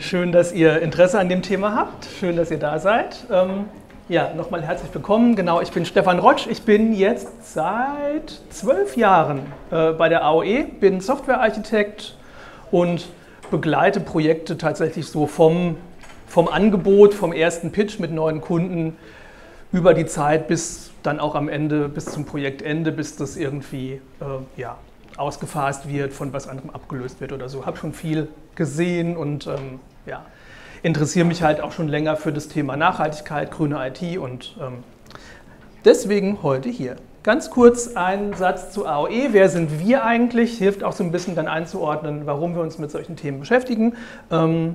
Schön, dass ihr Interesse an dem Thema habt. Schön, dass ihr da seid. Ähm, ja, nochmal herzlich willkommen. Genau, ich bin Stefan Rotsch. Ich bin jetzt seit zwölf Jahren äh, bei der AOE, bin Softwarearchitekt und begleite Projekte tatsächlich so vom, vom Angebot, vom ersten Pitch mit neuen Kunden über die Zeit bis dann auch am Ende, bis zum Projektende, bis das irgendwie äh, ja, ausgefasst wird, von was anderem abgelöst wird oder so. Habe schon viel gesehen und ähm, ja, interessiere mich halt auch schon länger für das Thema Nachhaltigkeit, grüne IT und ähm, deswegen heute hier. Ganz kurz ein Satz zu AOE. Wer sind wir eigentlich? Hilft auch so ein bisschen dann einzuordnen, warum wir uns mit solchen Themen beschäftigen. Ähm,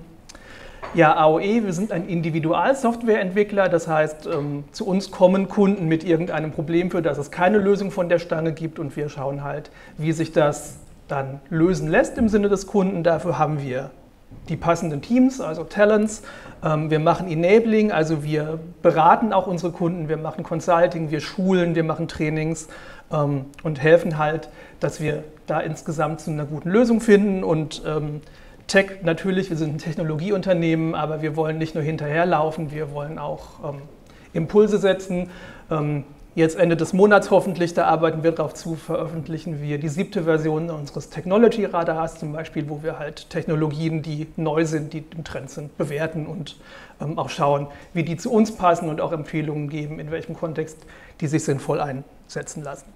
ja, AOE, wir sind ein Individualsoftwareentwickler, das heißt, ähm, zu uns kommen Kunden mit irgendeinem Problem, für das es keine Lösung von der Stange gibt und wir schauen halt, wie sich das dann lösen lässt im Sinne des Kunden. Dafür haben wir die passenden Teams, also Talents. Ähm, wir machen Enabling, also wir beraten auch unsere Kunden, wir machen Consulting, wir schulen, wir machen Trainings ähm, und helfen halt, dass wir da insgesamt zu einer guten Lösung finden. Und ähm, Tech natürlich, wir sind ein Technologieunternehmen, aber wir wollen nicht nur hinterherlaufen, wir wollen auch Impulse setzen. Jetzt Ende des Monats hoffentlich, da arbeiten wir darauf zu, veröffentlichen wir die siebte Version unseres Technology Radars zum Beispiel, wo wir halt Technologien, die neu sind, die im Trend sind, bewerten und ähm, auch schauen, wie die zu uns passen und auch Empfehlungen geben, in welchem Kontext die sich sinnvoll einsetzen lassen.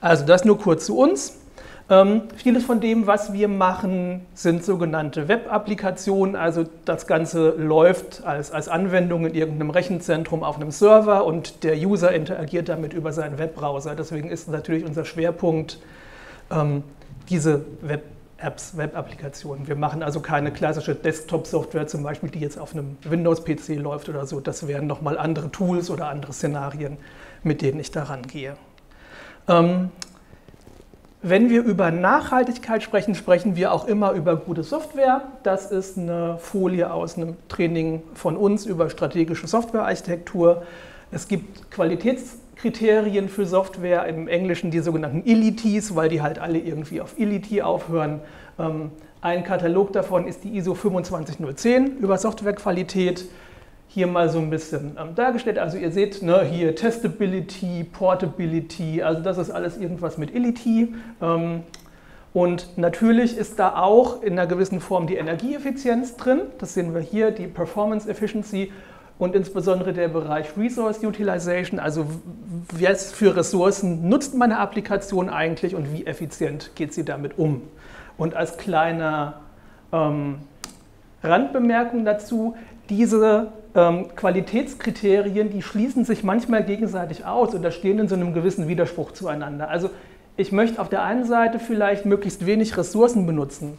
Also das nur kurz zu uns. Ähm, vieles von dem, was wir machen, sind sogenannte Web-Applikationen. Also das Ganze läuft als, als Anwendung in irgendeinem Rechenzentrum auf einem Server und der User interagiert damit über seinen Webbrowser. Deswegen ist natürlich unser Schwerpunkt ähm, diese Web-Apps, Web-Applikationen. Wir machen also keine klassische Desktop-Software zum Beispiel, die jetzt auf einem Windows-PC läuft oder so. Das wären nochmal andere Tools oder andere Szenarien, mit denen ich daran gehe. Ähm, wenn wir über Nachhaltigkeit sprechen, sprechen wir auch immer über gute Software. Das ist eine Folie aus einem Training von uns über strategische Softwarearchitektur. Es gibt Qualitätskriterien für Software, im Englischen die sogenannten ILITs, weil die halt alle irgendwie auf ILIT aufhören. Ähm, ein Katalog davon ist die ISO 25010 über Softwarequalität hier mal so ein bisschen ähm, dargestellt. Also ihr seht ne, hier Testability, Portability, also das ist alles irgendwas mit Ility. Ähm, und natürlich ist da auch in einer gewissen Form die Energieeffizienz drin. Das sehen wir hier, die Performance Efficiency und insbesondere der Bereich Resource Utilization, also was für Ressourcen nutzt meine Applikation eigentlich und wie effizient geht sie damit um. Und als kleiner ähm, Randbemerkung dazu, diese ähm, Qualitätskriterien, die schließen sich manchmal gegenseitig aus und da stehen in so einem gewissen Widerspruch zueinander. Also ich möchte auf der einen Seite vielleicht möglichst wenig Ressourcen benutzen.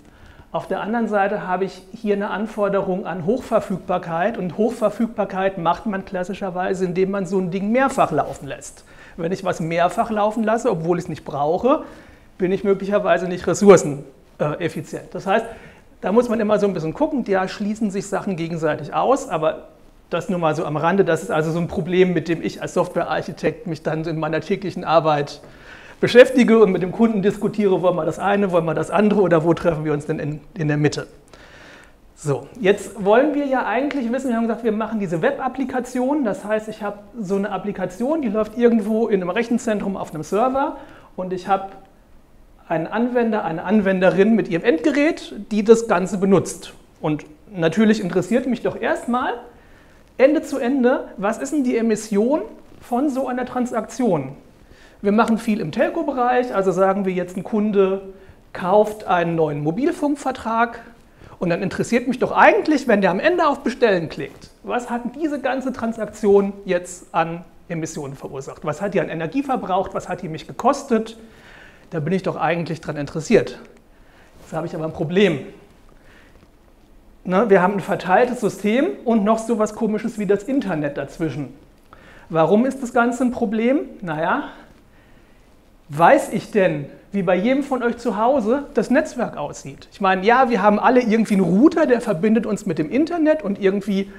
Auf der anderen Seite habe ich hier eine Anforderung an Hochverfügbarkeit und Hochverfügbarkeit macht man klassischerweise, indem man so ein Ding mehrfach laufen lässt. Wenn ich was mehrfach laufen lasse, obwohl ich es nicht brauche, bin ich möglicherweise nicht ressourceneffizient. Das heißt, da muss man immer so ein bisschen gucken, da schließen sich Sachen gegenseitig aus, aber das nur mal so am Rande. Das ist also so ein Problem, mit dem ich als Softwarearchitekt mich dann in meiner täglichen Arbeit beschäftige und mit dem Kunden diskutiere, wollen wir das eine, wollen wir das andere oder wo treffen wir uns denn in, in der Mitte. So, jetzt wollen wir ja eigentlich wissen, wir haben gesagt, wir machen diese Web-Applikation. Das heißt, ich habe so eine Applikation, die läuft irgendwo in einem Rechenzentrum auf einem Server und ich habe einen Anwender, eine Anwenderin mit ihrem Endgerät, die das Ganze benutzt. Und natürlich interessiert mich doch erstmal, Ende zu Ende, was ist denn die Emission von so einer Transaktion? Wir machen viel im Telco-Bereich, also sagen wir jetzt, ein Kunde kauft einen neuen Mobilfunkvertrag und dann interessiert mich doch eigentlich, wenn der am Ende auf Bestellen klickt, was hat diese ganze Transaktion jetzt an Emissionen verursacht? Was hat die an Energie verbraucht? Was hat die mich gekostet? Da bin ich doch eigentlich dran interessiert. Jetzt habe ich aber ein Problem. Ne, wir haben ein verteiltes System und noch so was Komisches wie das Internet dazwischen. Warum ist das Ganze ein Problem? Naja, weiß ich denn, wie bei jedem von euch zu Hause das Netzwerk aussieht? Ich meine, ja, wir haben alle irgendwie einen Router, der verbindet uns mit dem Internet und irgendwie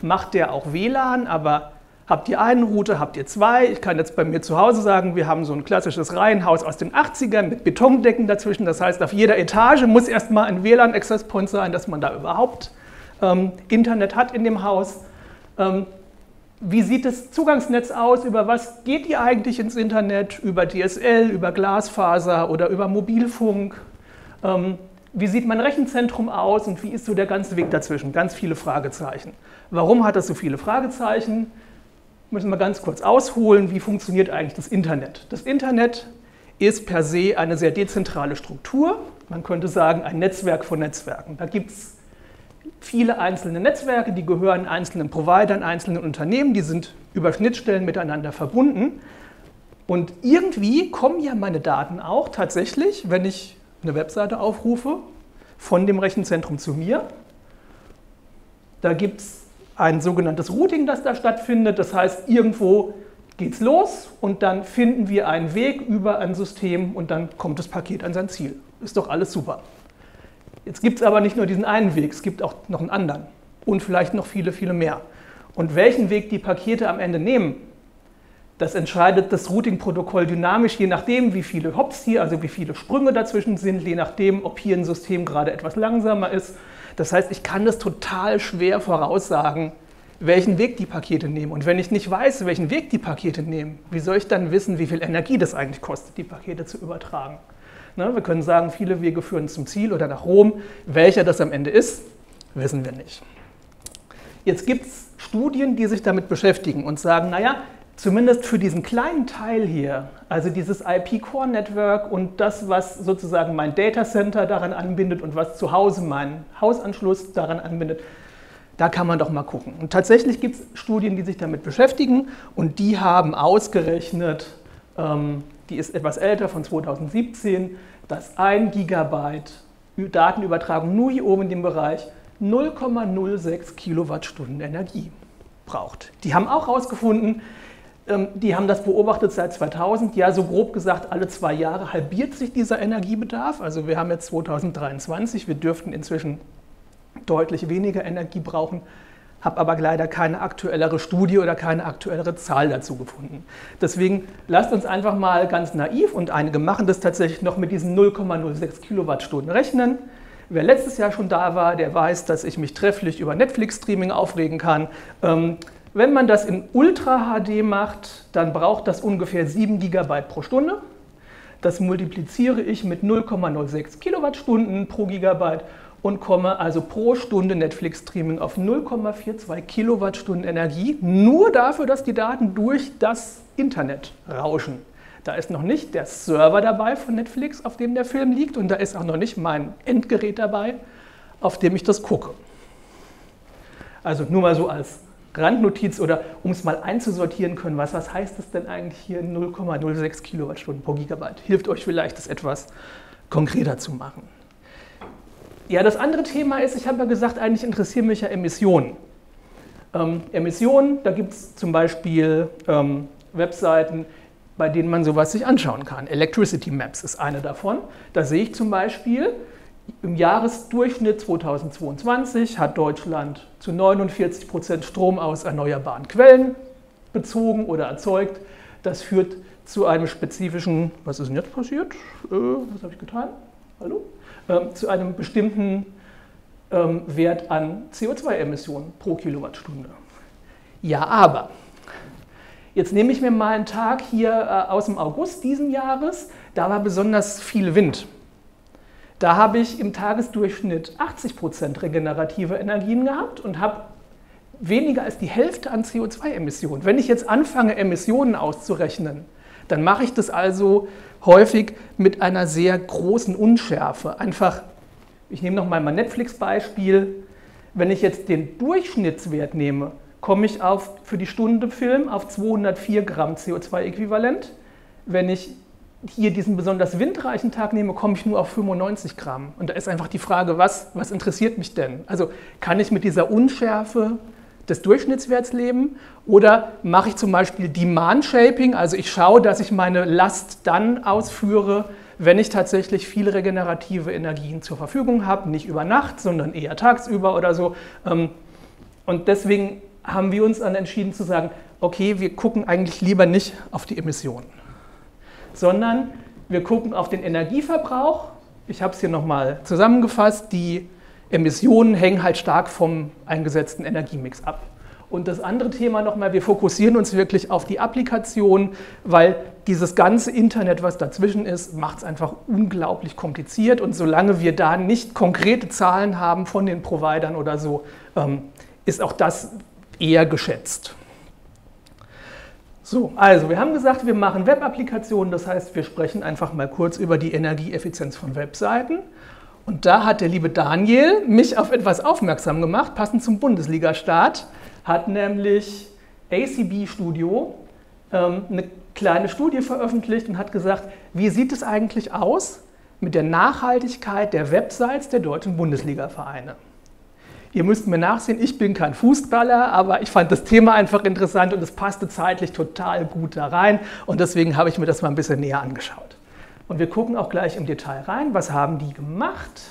macht der auch WLAN, aber Habt ihr einen Router, habt ihr zwei? Ich kann jetzt bei mir zu Hause sagen, wir haben so ein klassisches Reihenhaus aus den 80ern mit Betondecken dazwischen. Das heißt, auf jeder Etage muss erstmal ein WLAN-Access Point sein, dass man da überhaupt ähm, Internet hat in dem Haus. Ähm, wie sieht das Zugangsnetz aus? Über was geht ihr eigentlich ins Internet? Über DSL, über Glasfaser oder über Mobilfunk? Ähm, wie sieht mein Rechenzentrum aus und wie ist so der ganze Weg dazwischen? Ganz viele Fragezeichen. Warum hat das so viele Fragezeichen? Müssen wir ganz kurz ausholen, wie funktioniert eigentlich das Internet? Das Internet ist per se eine sehr dezentrale Struktur. Man könnte sagen, ein Netzwerk von Netzwerken. Da gibt es viele einzelne Netzwerke, die gehören einzelnen Providern, einzelnen Unternehmen, die sind über Schnittstellen miteinander verbunden. Und irgendwie kommen ja meine Daten auch tatsächlich, wenn ich eine Webseite aufrufe, von dem Rechenzentrum zu mir. Da gibt es ein sogenanntes Routing, das da stattfindet. Das heißt, irgendwo geht es los und dann finden wir einen Weg über ein System und dann kommt das Paket an sein Ziel. Ist doch alles super. Jetzt gibt es aber nicht nur diesen einen Weg, es gibt auch noch einen anderen und vielleicht noch viele, viele mehr. Und welchen Weg die Pakete am Ende nehmen, das entscheidet das Routing-Protokoll dynamisch, je nachdem, wie viele Hops hier, also wie viele Sprünge dazwischen sind, je nachdem, ob hier ein System gerade etwas langsamer ist. Das heißt, ich kann das total schwer voraussagen, welchen Weg die Pakete nehmen. Und wenn ich nicht weiß, welchen Weg die Pakete nehmen, wie soll ich dann wissen, wie viel Energie das eigentlich kostet, die Pakete zu übertragen? Ne, wir können sagen, viele Wege führen zum Ziel oder nach Rom. Welcher das am Ende ist, wissen wir nicht. Jetzt gibt es Studien, die sich damit beschäftigen und sagen, naja, zumindest für diesen kleinen Teil hier, also dieses IP-Core-Network und das, was sozusagen mein Datacenter daran anbindet und was zu Hause meinen Hausanschluss daran anbindet, da kann man doch mal gucken. Und tatsächlich gibt es Studien, die sich damit beschäftigen und die haben ausgerechnet, ähm, die ist etwas älter, von 2017, dass ein Gigabyte Datenübertragung nur hier oben in dem Bereich 0,06 Kilowattstunden Energie braucht. Die haben auch herausgefunden, die haben das beobachtet seit 2000. Ja, so grob gesagt, alle zwei Jahre halbiert sich dieser Energiebedarf. Also wir haben jetzt 2023, wir dürften inzwischen deutlich weniger Energie brauchen, habe aber leider keine aktuellere Studie oder keine aktuellere Zahl dazu gefunden. Deswegen lasst uns einfach mal ganz naiv und einige machen das tatsächlich noch mit diesen 0,06 Kilowattstunden rechnen. Wer letztes Jahr schon da war, der weiß, dass ich mich trefflich über Netflix-Streaming aufregen kann. Ähm, wenn man das in Ultra HD macht, dann braucht das ungefähr 7 GB pro Stunde. Das multipliziere ich mit 0,06 Kilowattstunden pro Gigabyte und komme also pro Stunde Netflix-Streaming auf 0,42 Kilowattstunden Energie, nur dafür, dass die Daten durch das Internet rauschen. Da ist noch nicht der Server dabei von Netflix, auf dem der Film liegt, und da ist auch noch nicht mein Endgerät dabei, auf dem ich das gucke. Also nur mal so als Randnotiz oder um es mal einzusortieren können, was, was heißt das denn eigentlich hier 0,06 Kilowattstunden pro Gigabyte? Hilft euch vielleicht, das etwas konkreter zu machen. Ja, das andere Thema ist, ich habe ja gesagt, eigentlich interessieren mich ja Emissionen. Ähm, Emissionen, da gibt es zum Beispiel ähm, Webseiten, bei denen man sowas sich anschauen kann. Electricity Maps ist eine davon. Da sehe ich zum Beispiel, im Jahresdurchschnitt 2022 hat Deutschland zu 49 Prozent Strom aus erneuerbaren Quellen bezogen oder erzeugt. Das führt zu einem spezifischen, was ist denn jetzt passiert? Äh, was habe ich getan? Hallo? Ähm, zu einem bestimmten ähm, Wert an CO2-Emissionen pro Kilowattstunde. Ja, aber jetzt nehme ich mir mal einen Tag hier äh, aus dem August diesen Jahres, da war besonders viel Wind. Da habe ich im Tagesdurchschnitt 80% regenerative Energien gehabt und habe weniger als die Hälfte an CO2-Emissionen. Wenn ich jetzt anfange, Emissionen auszurechnen, dann mache ich das also häufig mit einer sehr großen Unschärfe. Einfach, ich nehme nochmal mein Netflix-Beispiel. Wenn ich jetzt den Durchschnittswert nehme, komme ich auf, für die Stunde Film auf 204 Gramm CO2-Äquivalent. Wenn ich hier diesen besonders windreichen Tag nehme, komme ich nur auf 95 Gramm. Und da ist einfach die Frage, was, was interessiert mich denn? Also kann ich mit dieser Unschärfe des Durchschnittswerts leben oder mache ich zum Beispiel Demand Shaping, also ich schaue, dass ich meine Last dann ausführe, wenn ich tatsächlich viele regenerative Energien zur Verfügung habe, nicht über Nacht, sondern eher tagsüber oder so. Ähm, und deswegen haben wir uns dann entschieden zu sagen, okay, wir gucken eigentlich lieber nicht auf die Emissionen sondern wir gucken auf den Energieverbrauch. Ich habe es hier nochmal zusammengefasst. Die Emissionen hängen halt stark vom eingesetzten Energiemix ab. Und das andere Thema nochmal, wir fokussieren uns wirklich auf die Applikation, weil dieses ganze Internet, was dazwischen ist, macht es einfach unglaublich kompliziert. Und solange wir da nicht konkrete Zahlen haben von den Providern oder so, ähm, ist auch das eher geschätzt. So, also wir haben gesagt, wir machen Web-Applikationen, das heißt, wir sprechen einfach mal kurz über die Energieeffizienz von Webseiten. Und da hat der liebe Daniel mich auf etwas aufmerksam gemacht, passend zum Bundesliga-Start, hat nämlich ACB Studio ähm, eine kleine Studie veröffentlicht und hat gesagt, wie sieht es eigentlich aus mit der Nachhaltigkeit der Websites der deutschen Bundesliga-Vereine? Ihr müsst mir nachsehen, ich bin kein Fußballer, aber ich fand das Thema einfach interessant und es passte zeitlich total gut da rein und deswegen habe ich mir das mal ein bisschen näher angeschaut. Und wir gucken auch gleich im Detail rein, was haben die gemacht?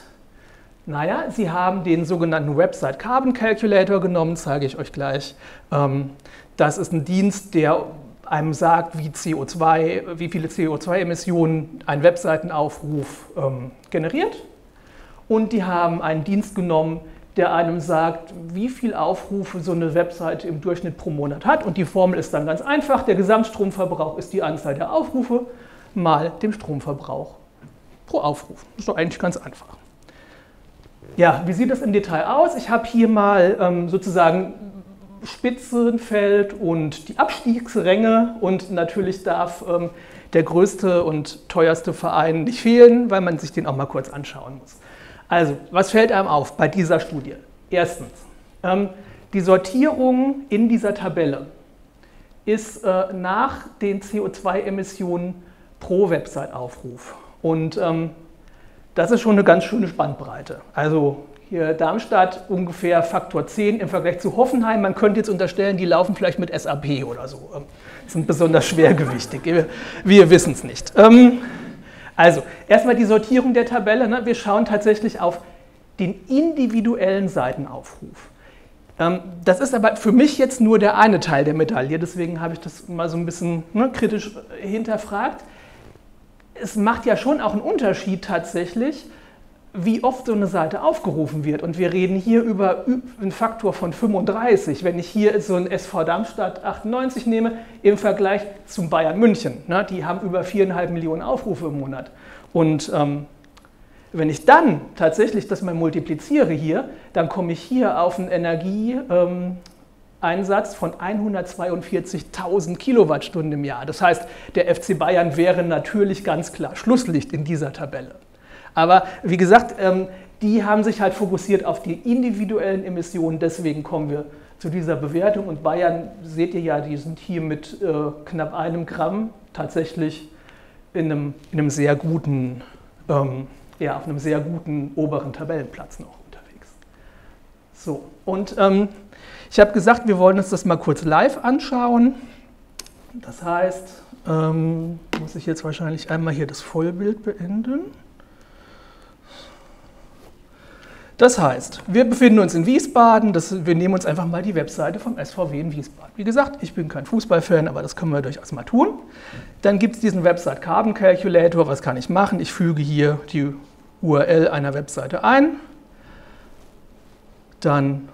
Naja, sie haben den sogenannten Website Carbon Calculator genommen, zeige ich euch gleich. Ähm, das ist ein Dienst, der einem sagt, wie, CO2, wie viele CO2-Emissionen ein Webseitenaufruf ähm, generiert. Und die haben einen Dienst genommen, der einem sagt, wie viele Aufrufe so eine Webseite im Durchschnitt pro Monat hat. Und die Formel ist dann ganz einfach. Der Gesamtstromverbrauch ist die Anzahl der Aufrufe mal dem Stromverbrauch pro Aufruf. Das ist doch eigentlich ganz einfach. Ja, wie sieht das im Detail aus? Ich habe hier mal ähm, sozusagen Spitzenfeld und die Abstiegsränge und natürlich darf ähm, der größte und teuerste Verein nicht fehlen, weil man sich den auch mal kurz anschauen muss. Also, was fällt einem auf bei dieser Studie? Erstens, ähm, die Sortierung in dieser Tabelle ist äh, nach den CO2-Emissionen pro Website-Aufruf. Und ähm, das ist schon eine ganz schöne Spannbreite. Also hier Darmstadt ungefähr Faktor 10 im Vergleich zu Hoffenheim. Man könnte jetzt unterstellen, die laufen vielleicht mit SAP oder so. Ähm, sind besonders schwergewichtig. Wir, wir wissen es nicht. Ähm, also, erstmal die Sortierung der Tabelle. Ne? Wir schauen tatsächlich auf den individuellen Seitenaufruf. Ähm, das ist aber für mich jetzt nur der eine Teil der Medaille, deswegen habe ich das mal so ein bisschen ne, kritisch hinterfragt. Es macht ja schon auch einen Unterschied tatsächlich, wie oft so eine Seite aufgerufen wird. Und wir reden hier über einen Faktor von 35. Wenn ich hier so ein SV Darmstadt 98 nehme, im Vergleich zum Bayern München. Ne, die haben über viereinhalb Millionen Aufrufe im Monat. Und ähm, wenn ich dann tatsächlich das mal multipliziere hier, dann komme ich hier auf einen Energieeinsatz ähm, von 142.000 Kilowattstunden im Jahr. Das heißt, der FC Bayern wäre natürlich ganz klar Schlusslicht in dieser Tabelle. Aber wie gesagt, ähm, die haben sich halt fokussiert auf die individuellen Emissionen, deswegen kommen wir zu dieser Bewertung. Und Bayern, seht ihr ja, die sind hier mit äh, knapp einem Gramm tatsächlich in einem, in einem sehr guten, ähm, ja, auf einem sehr guten oberen Tabellenplatz noch unterwegs. So, und ähm, ich habe gesagt, wir wollen uns das mal kurz live anschauen. Das heißt, ähm, muss ich jetzt wahrscheinlich einmal hier das Vollbild beenden. Das heißt, wir befinden uns in Wiesbaden, das, wir nehmen uns einfach mal die Webseite vom SVW in Wiesbaden. Wie gesagt, ich bin kein Fußballfan, aber das können wir durchaus mal tun. Dann gibt es diesen Website Carbon Calculator. Was kann ich machen? Ich füge hier die URL einer Webseite ein. Dann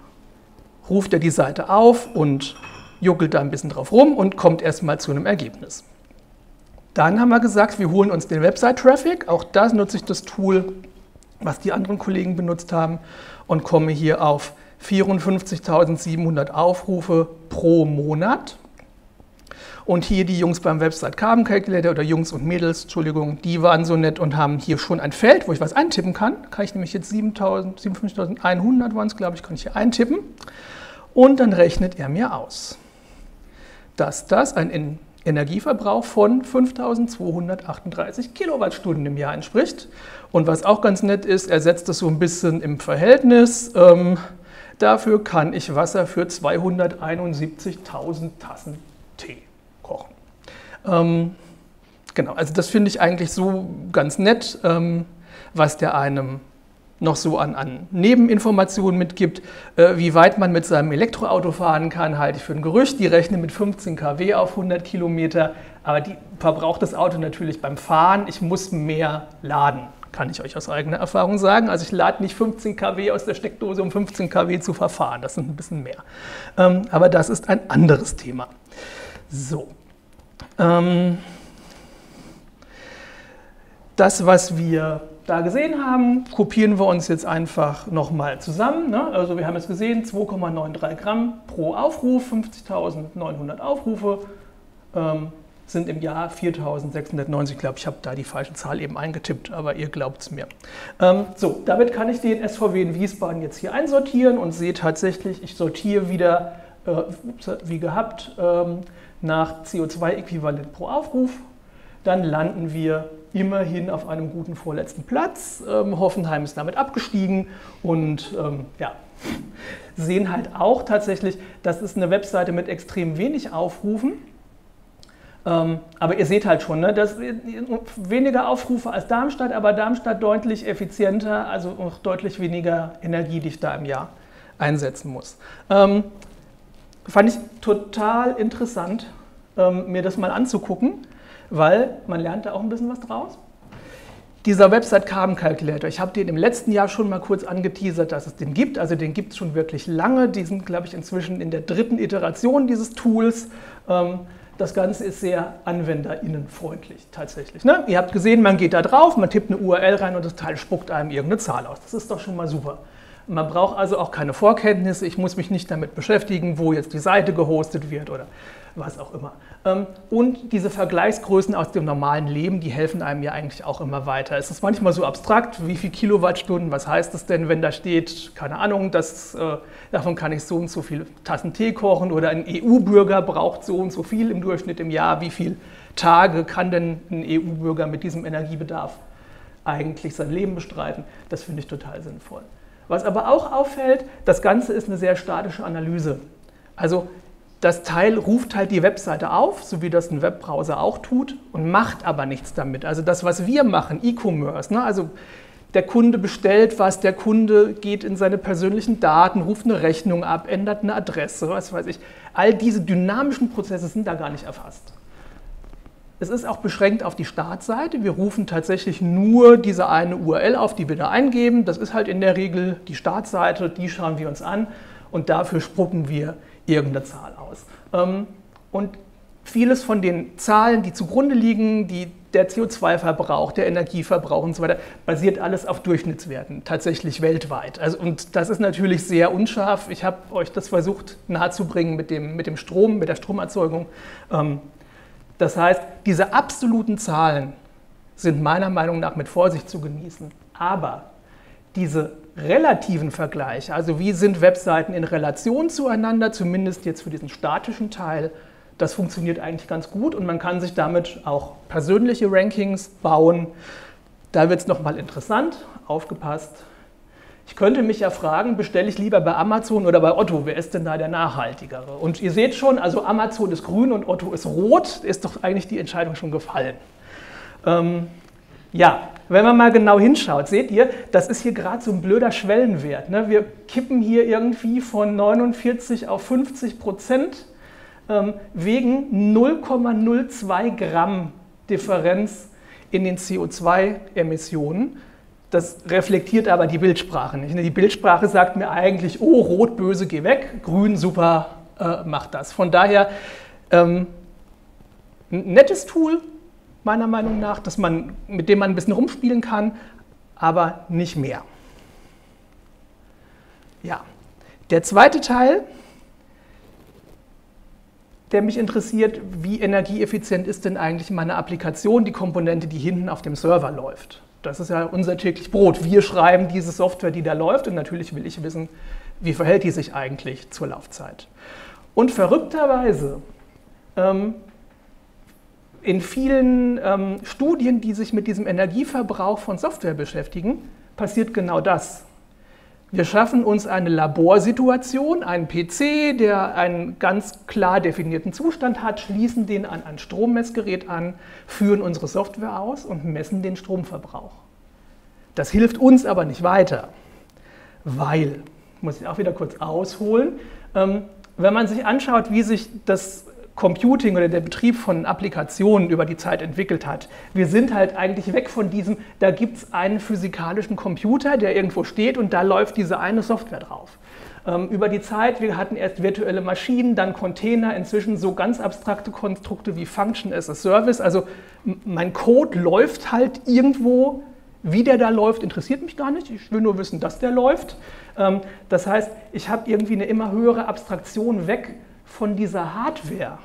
ruft er die Seite auf und juckelt da ein bisschen drauf rum und kommt erstmal zu einem Ergebnis. Dann haben wir gesagt, wir holen uns den Website-Traffic. Auch das nutze ich das Tool was die anderen Kollegen benutzt haben und komme hier auf 54.700 Aufrufe pro Monat. Und hier die Jungs beim Website Carbon Calculator oder Jungs und Mädels, Entschuldigung, die waren so nett und haben hier schon ein Feld, wo ich was eintippen kann. Kann ich nämlich jetzt 57.100 waren es, glaube ich, kann ich hier eintippen. Und dann rechnet er mir aus, dass das ein Energieverbrauch von 5.238 Kilowattstunden im Jahr entspricht. Und was auch ganz nett ist, er setzt das so ein bisschen im Verhältnis. Ähm, dafür kann ich Wasser für 271.000 Tassen Tee kochen. Ähm, genau, also das finde ich eigentlich so ganz nett, ähm, was der einem noch so an, an Nebeninformationen mitgibt, äh, wie weit man mit seinem Elektroauto fahren kann, halte ich für ein Gerücht. Die rechnen mit 15 kW auf 100 Kilometer, aber die verbraucht das Auto natürlich beim Fahren. Ich muss mehr laden kann ich euch aus eigener Erfahrung sagen. Also ich lade nicht 15 kW aus der Steckdose, um 15 kW zu verfahren. Das sind ein bisschen mehr. Ähm, aber das ist ein anderes Thema. So. Ähm, das, was wir da gesehen haben, kopieren wir uns jetzt einfach nochmal zusammen. Ne? Also wir haben jetzt gesehen, 2,93 Gramm pro Aufruf, 50.900 Aufrufe ähm, sind im Jahr 4.690. Ich glaube, ich habe da die falsche Zahl eben eingetippt, aber ihr glaubt es mir. Ähm, so, damit kann ich den SVW in Wiesbaden jetzt hier einsortieren und sehe tatsächlich, ich sortiere wieder äh, wie gehabt ähm, nach CO2-Äquivalent pro Aufruf. Dann landen wir immerhin auf einem guten vorletzten Platz. Ähm, Hoffenheim ist damit abgestiegen und ähm, ja, sehen halt auch tatsächlich, das ist eine Webseite mit extrem wenig Aufrufen. Ähm, aber ihr seht halt schon, ne, dass weniger Aufrufe als Darmstadt, aber Darmstadt deutlich effizienter, also auch deutlich weniger Energie, die ich da im Jahr einsetzen muss. Ähm, fand ich total interessant, ähm, mir das mal anzugucken weil man lernt da auch ein bisschen was draus. Dieser Website Carbon Calculator, ich habe den im letzten Jahr schon mal kurz angeteasert, dass es den gibt. Also den gibt es schon wirklich lange. Die sind, glaube ich, inzwischen in der dritten Iteration dieses Tools. Ähm, das Ganze ist sehr anwenderinnenfreundlich tatsächlich. Ne? Ihr habt gesehen, man geht da drauf, man tippt eine URL rein und das Teil spuckt einem irgendeine Zahl aus. Das ist doch schon mal super. Man braucht also auch keine Vorkenntnisse. Ich muss mich nicht damit beschäftigen, wo jetzt die Seite gehostet wird oder was auch immer. Ähm, und diese Vergleichsgrößen aus dem normalen Leben, die helfen einem ja eigentlich auch immer weiter. Es ist manchmal so abstrakt, wie viel Kilowattstunden, was heißt das denn, wenn da steht, keine Ahnung, das, äh, davon kann ich so und so viel Tassen Tee kochen oder ein EU-Bürger braucht so und so viel im Durchschnitt im Jahr. Wie viele Tage kann denn ein EU-Bürger mit diesem Energiebedarf eigentlich sein Leben bestreiten? Das finde ich total sinnvoll. Was aber auch auffällt, das Ganze ist eine sehr statische Analyse. Also das Teil ruft halt die Webseite auf, so wie das ein Webbrowser auch tut, und macht aber nichts damit. Also das, was wir machen, E-Commerce, ne? also der Kunde bestellt was, der Kunde geht in seine persönlichen Daten, ruft eine Rechnung ab, ändert eine Adresse, was weiß ich. All diese dynamischen Prozesse sind da gar nicht erfasst. Es ist auch beschränkt auf die Startseite. Wir rufen tatsächlich nur diese eine URL auf, die wir da eingeben. Das ist halt in der Regel die Startseite, die schauen wir uns an und dafür spucken wir irgendeine Zahl aus. Ähm, und vieles von den Zahlen, die zugrunde liegen, die, der CO2-Verbrauch, der Energieverbrauch und so weiter, basiert alles auf Durchschnittswerten, tatsächlich weltweit. Also, und das ist natürlich sehr unscharf. Ich habe euch das versucht nahezubringen mit dem, mit dem Strom, mit der Stromerzeugung. Ähm, das heißt, diese absoluten Zahlen sind meiner Meinung nach mit Vorsicht zu genießen. Aber diese relativen Vergleich, also wie sind Webseiten in Relation zueinander, zumindest jetzt für diesen statischen Teil, das funktioniert eigentlich ganz gut und man kann sich damit auch persönliche Rankings bauen. Da wird es nochmal interessant, aufgepasst. Ich könnte mich ja fragen, bestelle ich lieber bei Amazon oder bei Otto, wer ist denn da der nachhaltigere? Und ihr seht schon, also Amazon ist grün und Otto ist rot, ist doch eigentlich die Entscheidung schon gefallen. Ähm, ja, wenn man mal genau hinschaut, seht ihr, das ist hier gerade so ein blöder Schwellenwert. Ne? Wir kippen hier irgendwie von 49 auf 50 Prozent ähm, wegen 0,02 Gramm Differenz in den CO2-Emissionen. Das reflektiert aber die Bildsprache nicht. Ne? Die Bildsprache sagt mir eigentlich, oh, rot, böse, geh weg, grün, super, äh, mach das. Von daher, ähm, ein nettes Tool, meiner Meinung nach, dass man, mit dem man ein bisschen rumspielen kann, aber nicht mehr. Ja, der zweite Teil, der mich interessiert, wie energieeffizient ist denn eigentlich meine Applikation, die Komponente, die hinten auf dem Server läuft. Das ist ja unser täglich Brot. Wir schreiben diese Software, die da läuft und natürlich will ich wissen, wie verhält die sich eigentlich zur Laufzeit. Und verrückterweise ähm, in vielen ähm, Studien, die sich mit diesem Energieverbrauch von Software beschäftigen, passiert genau das. Wir schaffen uns eine Laborsituation, einen PC, der einen ganz klar definierten Zustand hat, schließen den an ein Strommessgerät an, führen unsere Software aus und messen den Stromverbrauch. Das hilft uns aber nicht weiter, weil, muss ich auch wieder kurz ausholen, ähm, wenn man sich anschaut, wie sich das Computing oder der Betrieb von Applikationen über die Zeit entwickelt hat. Wir sind halt eigentlich weg von diesem, da gibt es einen physikalischen Computer, der irgendwo steht und da läuft diese eine Software drauf. Ähm, über die Zeit, wir hatten erst virtuelle Maschinen, dann Container, inzwischen so ganz abstrakte Konstrukte wie Function as a Service. Also mein Code läuft halt irgendwo, wie der da läuft, interessiert mich gar nicht. Ich will nur wissen, dass der läuft. Ähm, das heißt, ich habe irgendwie eine immer höhere Abstraktion weg von dieser Hardware.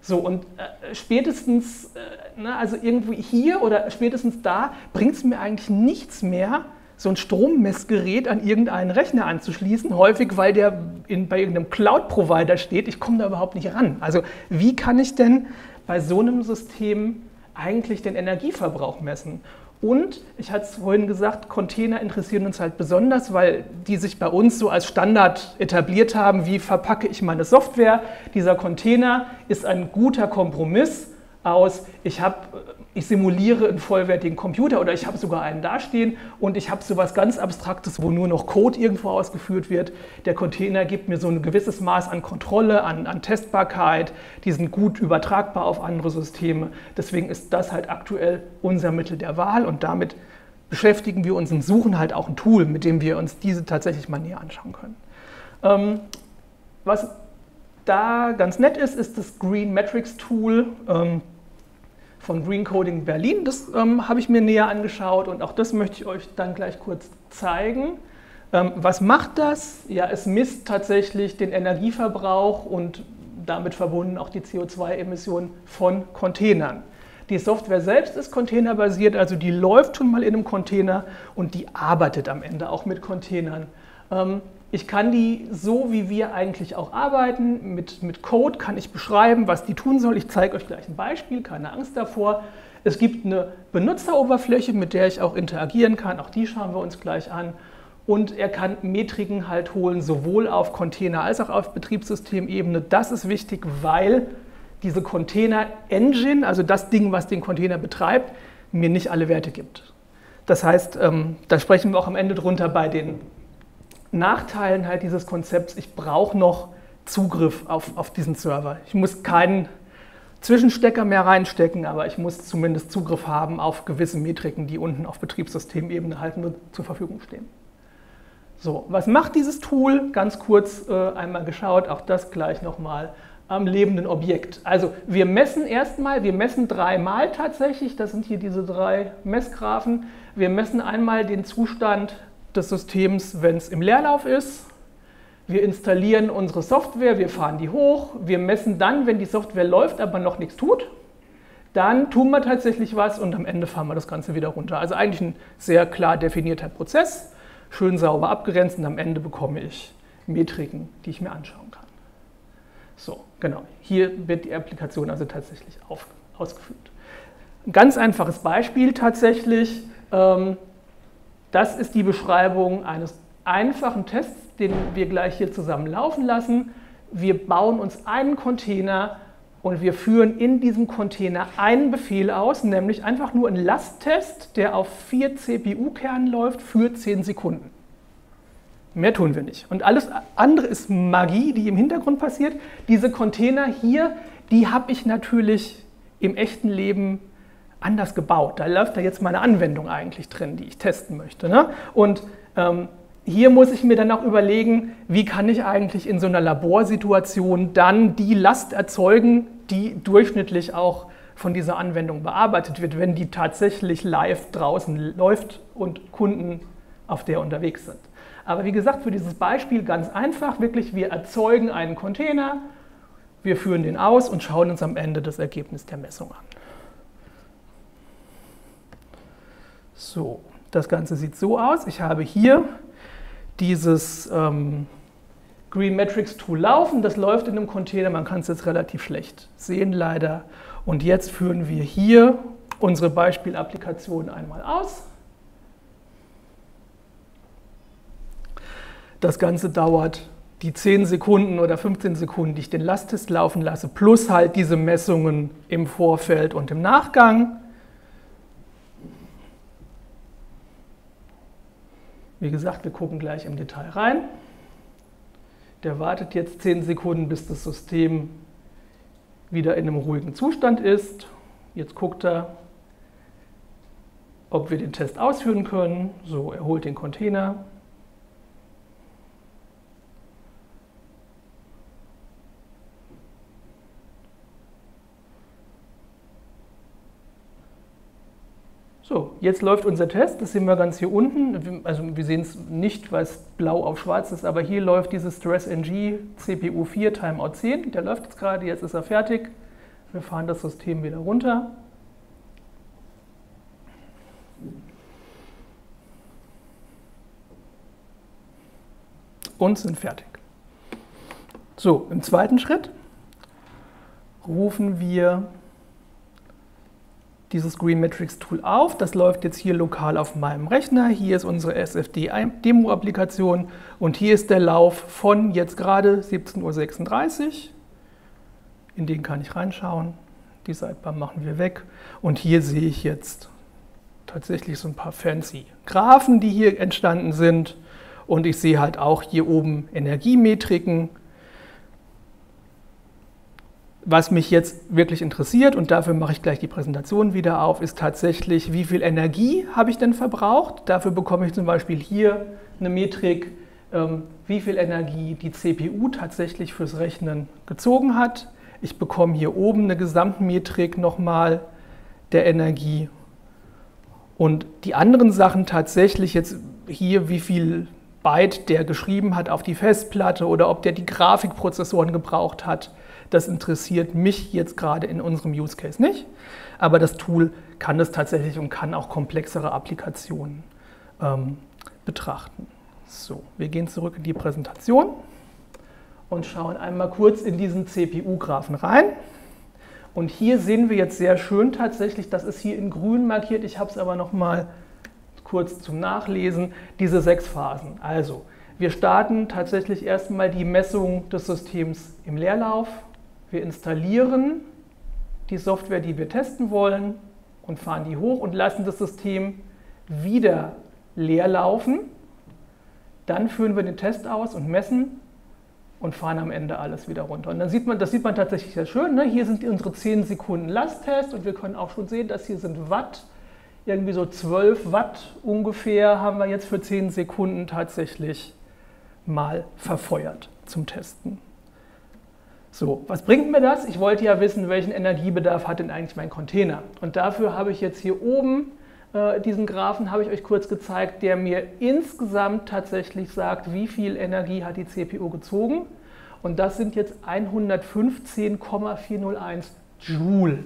So, und äh, spätestens, äh, ne, also irgendwie hier oder spätestens da bringt es mir eigentlich nichts mehr, so ein Strommessgerät an irgendeinen Rechner anzuschließen, häufig weil der in, bei irgendeinem Cloud-Provider steht. Ich komme da überhaupt nicht ran. Also wie kann ich denn bei so einem System eigentlich den Energieverbrauch messen? Und ich hatte es vorhin gesagt, Container interessieren uns halt besonders, weil die sich bei uns so als Standard etabliert haben. Wie verpacke ich meine Software? Dieser Container ist ein guter Kompromiss aus, ich, hab, ich simuliere einen vollwertigen Computer oder ich habe sogar einen dastehen und ich habe so was ganz Abstraktes, wo nur noch Code irgendwo ausgeführt wird. Der Container gibt mir so ein gewisses Maß an Kontrolle, an, an Testbarkeit, die sind gut übertragbar auf andere Systeme. Deswegen ist das halt aktuell unser Mittel der Wahl und damit beschäftigen wir uns und suchen halt auch ein Tool, mit dem wir uns diese tatsächlich mal näher anschauen können. Ähm, was da ganz nett ist, ist das Green Metrics Tool. Ähm, von Green Coding Berlin. Das ähm, habe ich mir näher angeschaut und auch das möchte ich euch dann gleich kurz zeigen. Ähm, was macht das? Ja, es misst tatsächlich den Energieverbrauch und damit verbunden auch die CO2-Emissionen von Containern. Die Software selbst ist containerbasiert, also die läuft schon mal in einem Container und die arbeitet am Ende auch mit Containern. Ähm, ich kann die so, wie wir eigentlich auch arbeiten, mit, mit Code kann ich beschreiben, was die tun soll. Ich zeige euch gleich ein Beispiel, keine Angst davor. Es gibt eine Benutzeroberfläche, mit der ich auch interagieren kann. Auch die schauen wir uns gleich an. Und er kann Metriken halt holen, sowohl auf Container als auch auf Betriebssystemebene. Das ist wichtig, weil diese Container-Engine, also das Ding, was den Container betreibt, mir nicht alle Werte gibt. Das heißt, ähm, da sprechen wir auch am Ende drunter bei den Nachteilen halt dieses Konzepts, ich brauche noch Zugriff auf, auf diesen Server. Ich muss keinen Zwischenstecker mehr reinstecken, aber ich muss zumindest Zugriff haben auf gewisse Metriken, die unten auf Betriebssystemebene halt nur zur Verfügung stehen. So, was macht dieses Tool? Ganz kurz äh, einmal geschaut, auch das gleich nochmal am lebenden Objekt. Also wir messen erstmal, wir messen dreimal tatsächlich, das sind hier diese drei Messgraphen. Wir messen einmal den Zustand des Systems, wenn es im Leerlauf ist. Wir installieren unsere Software, wir fahren die hoch, wir messen dann, wenn die Software läuft, aber noch nichts tut. Dann tun wir tatsächlich was und am Ende fahren wir das Ganze wieder runter. Also eigentlich ein sehr klar definierter Prozess, schön sauber abgrenzt und am Ende bekomme ich Metriken, die ich mir anschauen kann. So, genau. Hier wird die Applikation also tatsächlich auf, ausgeführt. Ein ganz einfaches Beispiel tatsächlich. Ähm, das ist die Beschreibung eines einfachen Tests, den wir gleich hier zusammen laufen lassen. Wir bauen uns einen Container und wir führen in diesem Container einen Befehl aus, nämlich einfach nur einen Lasttest, der auf vier CPU-Kernen läuft für 10 Sekunden. Mehr tun wir nicht. Und alles andere ist Magie, die im Hintergrund passiert. Diese Container hier, die habe ich natürlich im echten Leben anders gebaut. Da läuft da jetzt meine Anwendung eigentlich drin, die ich testen möchte. Ne? Und ähm, hier muss ich mir dann auch überlegen, wie kann ich eigentlich in so einer Laborsituation dann die Last erzeugen, die durchschnittlich auch von dieser Anwendung bearbeitet wird, wenn die tatsächlich live draußen läuft und Kunden auf der unterwegs sind. Aber wie gesagt, für dieses Beispiel ganz einfach, wirklich, wir erzeugen einen Container, wir führen den aus und schauen uns am Ende das Ergebnis der Messung an. So, das Ganze sieht so aus. Ich habe hier dieses ähm, Green Metrics Tool laufen. Das läuft in einem Container. Man kann es jetzt relativ schlecht sehen, leider. Und jetzt führen wir hier unsere Beispielapplikation einmal aus. Das Ganze dauert die 10 Sekunden oder 15 Sekunden, die ich den Lasttest laufen lasse, plus halt diese Messungen im Vorfeld und im Nachgang. Wie gesagt, wir gucken gleich im Detail rein. Der wartet jetzt 10 Sekunden, bis das System wieder in einem ruhigen Zustand ist. Jetzt guckt er, ob wir den Test ausführen können. So, er holt den Container. So, jetzt läuft unser Test, das sehen wir ganz hier unten. Also wir sehen es nicht, weil es blau auf schwarz ist, aber hier läuft dieses Stress NG CPU 4 Timeout 10. Der läuft jetzt gerade, jetzt ist er fertig. Wir fahren das System wieder runter. Und sind fertig. So, im zweiten Schritt rufen wir dieses Green Metrics Tool auf. Das läuft jetzt hier lokal auf meinem Rechner. Hier ist unsere SFD-Demo-Applikation und hier ist der Lauf von jetzt gerade 17.36 Uhr. In den kann ich reinschauen. Die Sidebar machen wir weg. Und hier sehe ich jetzt tatsächlich so ein paar fancy Graphen, die hier entstanden sind. Und ich sehe halt auch hier oben Energiemetriken was mich jetzt wirklich interessiert, und dafür mache ich gleich die Präsentation wieder auf, ist tatsächlich, wie viel Energie habe ich denn verbraucht. Dafür bekomme ich zum Beispiel hier eine Metrik, ähm, wie viel Energie die CPU tatsächlich fürs Rechnen gezogen hat. Ich bekomme hier oben eine Gesamtmetrik nochmal der Energie. Und die anderen Sachen tatsächlich jetzt hier, wie viel Byte der geschrieben hat auf die Festplatte oder ob der die Grafikprozessoren gebraucht hat, das interessiert mich jetzt gerade in unserem Use Case nicht, aber das Tool kann es tatsächlich und kann auch komplexere Applikationen ähm, betrachten. So, wir gehen zurück in die Präsentation und schauen einmal kurz in diesen CPU-Graphen rein. Und hier sehen wir jetzt sehr schön tatsächlich, das ist hier in grün markiert, ich habe es aber noch mal kurz zum Nachlesen, diese sechs Phasen. Also, wir starten tatsächlich erstmal die Messung des Systems im Leerlauf, wir installieren die Software, die wir testen wollen und fahren die hoch und lassen das System wieder leer laufen. Dann führen wir den Test aus und messen und fahren am Ende alles wieder runter. Und dann sieht man, das sieht man tatsächlich sehr schön. Ne? Hier sind unsere 10 Sekunden Lasttest und wir können auch schon sehen, dass hier sind Watt. Irgendwie so 12 Watt ungefähr haben wir jetzt für 10 Sekunden tatsächlich mal verfeuert zum Testen. So, was bringt mir das? Ich wollte ja wissen, welchen Energiebedarf hat denn eigentlich mein Container. Und dafür habe ich jetzt hier oben äh, diesen Graphen, habe ich euch kurz gezeigt, der mir insgesamt tatsächlich sagt, wie viel Energie hat die CPU gezogen. Und das sind jetzt 115,401 Joule.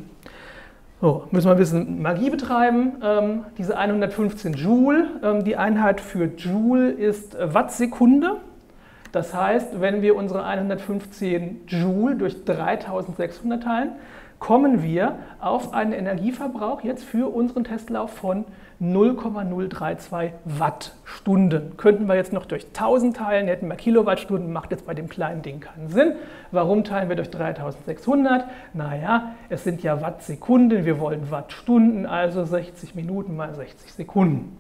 So, müssen wir ein bisschen Magie betreiben. Ähm, diese 115 Joule, ähm, die Einheit für Joule ist Wattsekunde. Das heißt, wenn wir unsere 115 Joule durch 3600 teilen, kommen wir auf einen Energieverbrauch jetzt für unseren Testlauf von 0,032 Wattstunden. Könnten wir jetzt noch durch 1000 teilen, hätten wir Kilowattstunden, macht jetzt bei dem kleinen Ding keinen Sinn. Warum teilen wir durch 3600? Naja, es sind ja Wattsekunden, wir wollen Wattstunden, also 60 Minuten mal 60 Sekunden.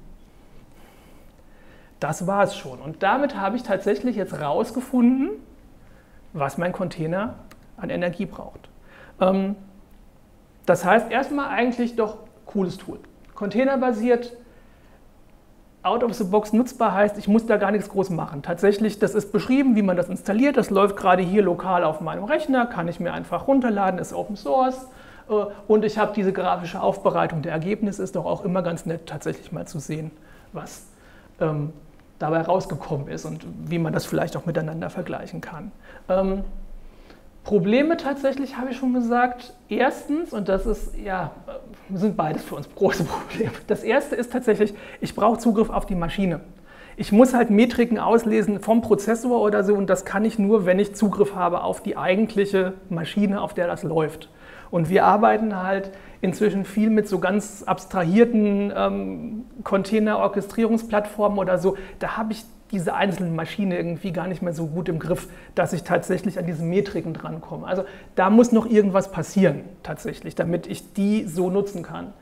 Das war es schon. Und damit habe ich tatsächlich jetzt rausgefunden, was mein Container an Energie braucht. Ähm, das heißt, erstmal eigentlich doch cooles Tool. Containerbasiert, out of the box nutzbar heißt, ich muss da gar nichts groß machen. Tatsächlich, das ist beschrieben, wie man das installiert. Das läuft gerade hier lokal auf meinem Rechner, kann ich mir einfach runterladen, ist Open Source. Äh, und ich habe diese grafische Aufbereitung der Ergebnisse, ist doch auch immer ganz nett, tatsächlich mal zu sehen, was ähm, dabei rausgekommen ist und wie man das vielleicht auch miteinander vergleichen kann. Ähm, Probleme tatsächlich habe ich schon gesagt. Erstens, und das ist, ja, sind beides für uns große Probleme. Das erste ist tatsächlich, ich brauche Zugriff auf die Maschine. Ich muss halt Metriken auslesen vom Prozessor oder so und das kann ich nur, wenn ich Zugriff habe auf die eigentliche Maschine, auf der das läuft. Und wir arbeiten halt inzwischen viel mit so ganz abstrahierten ähm, Container-Orchestrierungsplattformen oder so. Da habe ich diese einzelnen Maschinen irgendwie gar nicht mehr so gut im Griff, dass ich tatsächlich an diese Metriken drankomme. Also da muss noch irgendwas passieren tatsächlich, damit ich die so nutzen kann.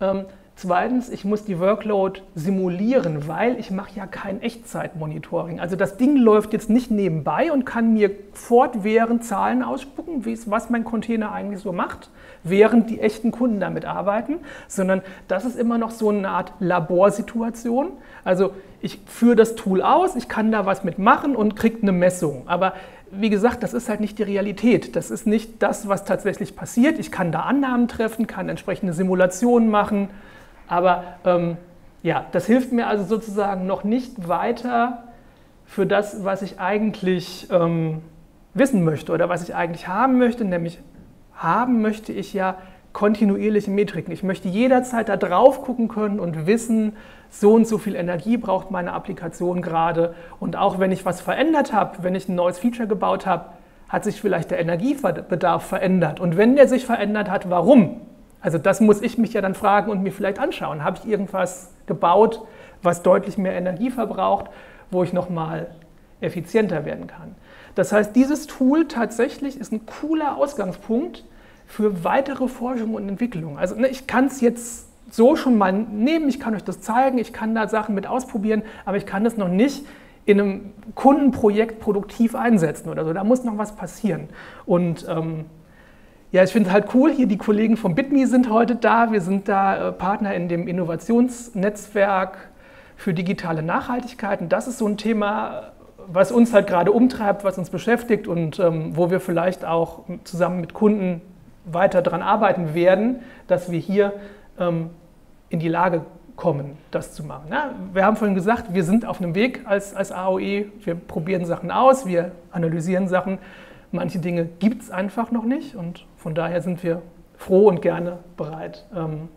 Ähm, Zweitens, ich muss die Workload simulieren, weil ich mache ja kein Echtzeitmonitoring. Also das Ding läuft jetzt nicht nebenbei und kann mir fortwährend Zahlen ausspucken, was mein Container eigentlich so macht, während die echten Kunden damit arbeiten, sondern das ist immer noch so eine Art Laborsituation. Also ich führe das Tool aus, ich kann da was mitmachen und kriege eine Messung. Aber wie gesagt, das ist halt nicht die Realität. Das ist nicht das, was tatsächlich passiert. Ich kann da Annahmen treffen, kann entsprechende Simulationen machen, aber ähm, ja, das hilft mir also sozusagen noch nicht weiter für das, was ich eigentlich ähm, wissen möchte oder was ich eigentlich haben möchte, nämlich haben möchte ich ja kontinuierliche Metriken. Ich möchte jederzeit da drauf gucken können und wissen, so und so viel Energie braucht meine Applikation gerade. Und auch wenn ich was verändert habe, wenn ich ein neues Feature gebaut habe, hat sich vielleicht der Energiebedarf verändert. Und wenn der sich verändert hat, warum? Also das muss ich mich ja dann fragen und mir vielleicht anschauen. Habe ich irgendwas gebaut, was deutlich mehr Energie verbraucht, wo ich nochmal effizienter werden kann? Das heißt, dieses Tool tatsächlich ist ein cooler Ausgangspunkt für weitere Forschung und Entwicklung. Also ne, ich kann es jetzt so schon mal nehmen, ich kann euch das zeigen, ich kann da Sachen mit ausprobieren, aber ich kann das noch nicht in einem Kundenprojekt produktiv einsetzen oder so. Da muss noch was passieren. Und ähm, ja, ich finde es halt cool, hier die Kollegen von BitMe sind heute da. Wir sind da äh, Partner in dem Innovationsnetzwerk für digitale Nachhaltigkeit. Und das ist so ein Thema, was uns halt gerade umtreibt, was uns beschäftigt und ähm, wo wir vielleicht auch zusammen mit Kunden weiter daran arbeiten werden, dass wir hier ähm, in die Lage kommen, das zu machen. Ja, wir haben vorhin gesagt, wir sind auf einem Weg als, als AOE, wir probieren Sachen aus, wir analysieren Sachen. Manche Dinge gibt es einfach noch nicht und von daher sind wir froh und gerne bereit, ähm,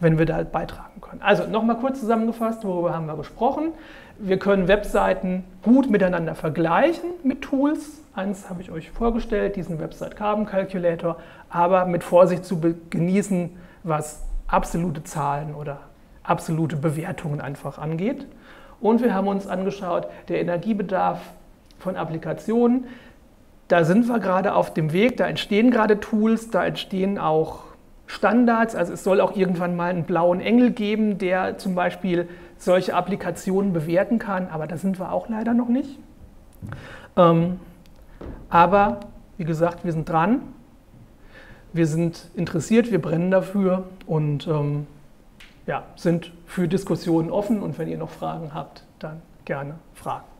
wenn wir da beitragen können. Also nochmal kurz zusammengefasst, worüber haben wir gesprochen? Wir können Webseiten gut miteinander vergleichen mit Tools. Eins habe ich euch vorgestellt, diesen Website Carbon Calculator, aber mit Vorsicht zu genießen, was absolute Zahlen oder absolute Bewertungen einfach angeht. Und wir haben uns angeschaut, der Energiebedarf von Applikationen da sind wir gerade auf dem Weg, da entstehen gerade Tools, da entstehen auch Standards. Also es soll auch irgendwann mal einen blauen Engel geben, der zum Beispiel solche Applikationen bewerten kann, aber da sind wir auch leider noch nicht. Ähm, aber wie gesagt, wir sind dran, wir sind interessiert, wir brennen dafür und ähm, ja, sind für Diskussionen offen und wenn ihr noch Fragen habt, dann gerne fragen.